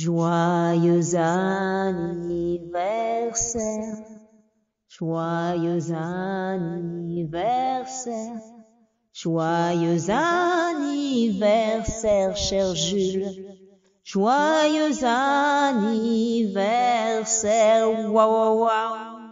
Joyeux anniversaire, joyeux anniversaire, joyeux anniversaire, cher Jules. Joyeux anniversaire, waouh, waouh,